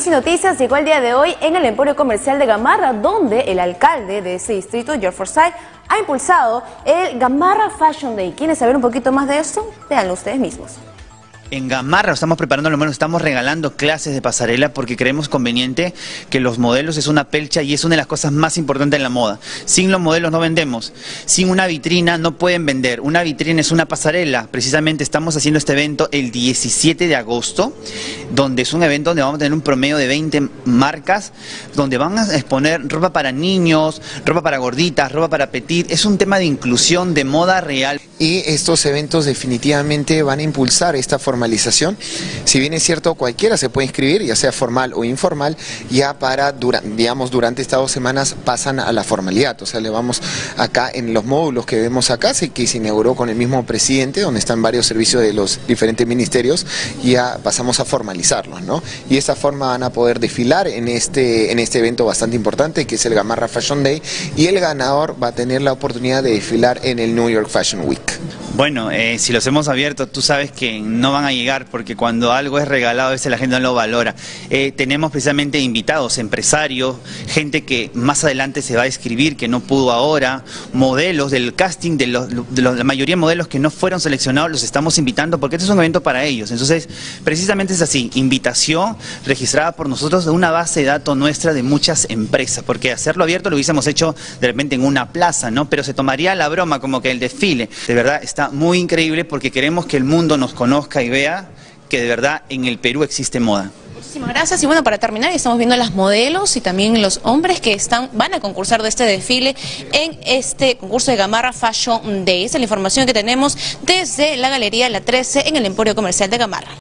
News y Noticias llegó el día de hoy en el Emporio Comercial de Gamarra, donde el alcalde de ese distrito, George Forsyth, ha impulsado el Gamarra Fashion Day. ¿Quieren saber un poquito más de esto? Véanlo ustedes mismos. En Gamarra estamos preparando lo menos, estamos regalando clases de pasarela porque creemos conveniente que los modelos es una pelcha y es una de las cosas más importantes en la moda. Sin los modelos no vendemos, sin una vitrina no pueden vender. Una vitrina es una pasarela. Precisamente estamos haciendo este evento el 17 de agosto, donde es un evento donde vamos a tener un promedio de 20 marcas, donde van a exponer ropa para niños, ropa para gorditas, ropa para petit. Es un tema de inclusión, de moda real. Y estos eventos definitivamente van a impulsar esta forma formalización. Si bien es cierto, cualquiera se puede inscribir, ya sea formal o informal, ya para, digamos, durante estas dos semanas pasan a la formalidad. O sea, le vamos acá en los módulos que vemos acá, que se inauguró con el mismo presidente, donde están varios servicios de los diferentes ministerios, ya pasamos a formalizarlos, ¿no? Y de esta forma van a poder desfilar en este, en este evento bastante importante, que es el Gamarra Fashion Day, y el ganador va a tener la oportunidad de desfilar en el New York Fashion Week. Bueno, eh, si los hemos abierto, tú sabes que no van a llegar porque cuando algo es regalado a veces la gente no lo valora. Eh, tenemos precisamente invitados, empresarios, gente que más adelante se va a escribir, que no pudo ahora, modelos del casting, de, la mayoría de modelos que no fueron seleccionados, los estamos invitando porque este es un evento para ellos. Entonces, precisamente es así, invitación registrada por nosotros de una base de datos nuestra de muchas empresas, porque hacerlo abierto lo hubiésemos hecho de repente en una plaza, ¿no? Pero se tomaría la broma como que el desfile, de verdad está muy increíble porque queremos que el mundo nos conozca y que de verdad en el Perú existe moda. Muchísimas gracias y bueno, para terminar estamos viendo las modelos y también los hombres que están van a concursar de este desfile en este concurso de Gamarra Fashion Day. Esa es la información que tenemos desde la Galería La 13 en el Emporio Comercial de Gamarra.